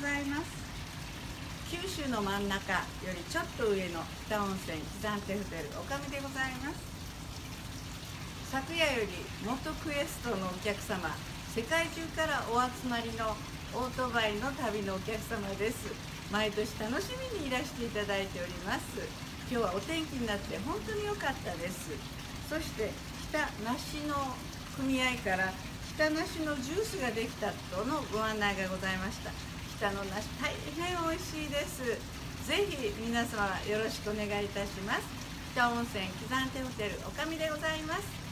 ございます。九州の真ん中よりちょっと上の北温泉喜山亭ホテルおかみでございます。昨夜より元クエストのお客様世界中からお集まりのオートバイの旅のお客様です。毎年楽しみにいらしていただいております。今日はお天気になって本当に良かったです。そして北梨の組合から北梨のジュースができたとのご案内がございました。北の梨大変美味しいです。ぜひ皆様よろしくお願いいたします。北温泉喜山手ホテルおかみでございます。